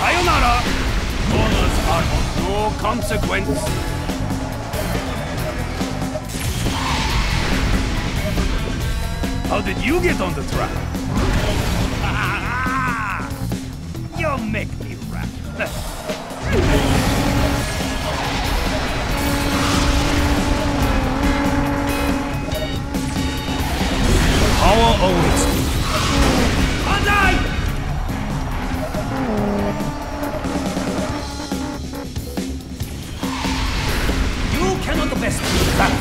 Sayonara! Honors are of no consequence. How did you get on the track? Ah, ah, ah. you make Power me. Bandai! You cannot best me that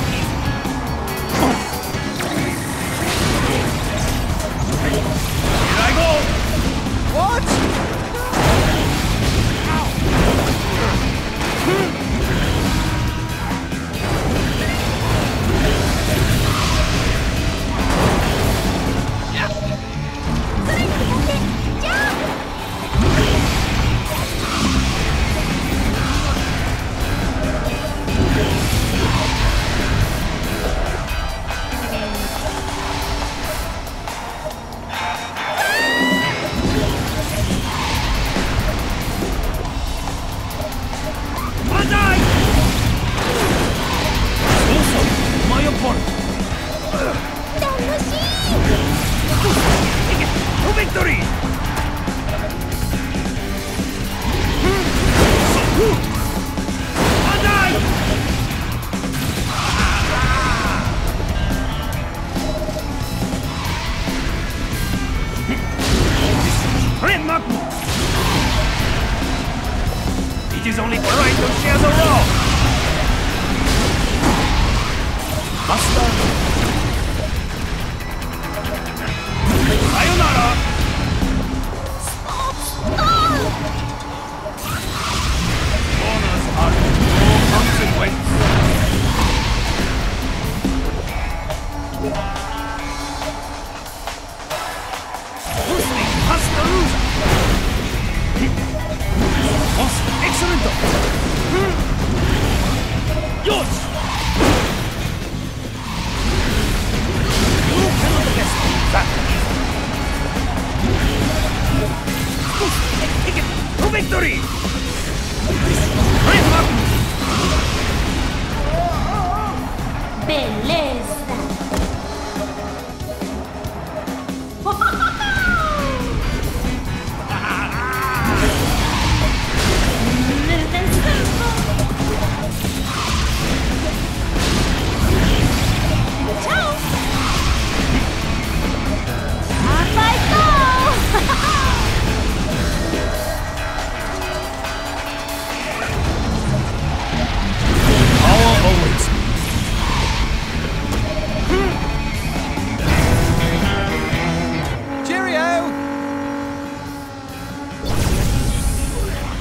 victory! It is only right to share the role! Master! Belleza